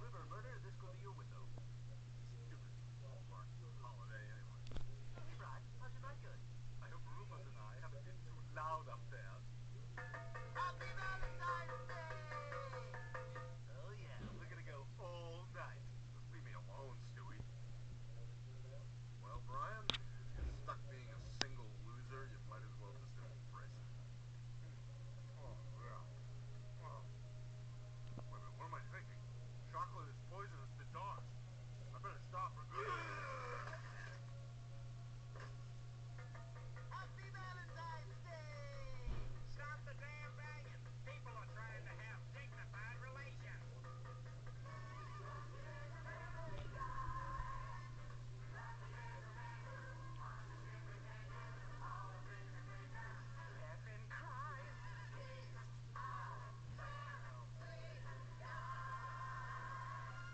river murder, this could be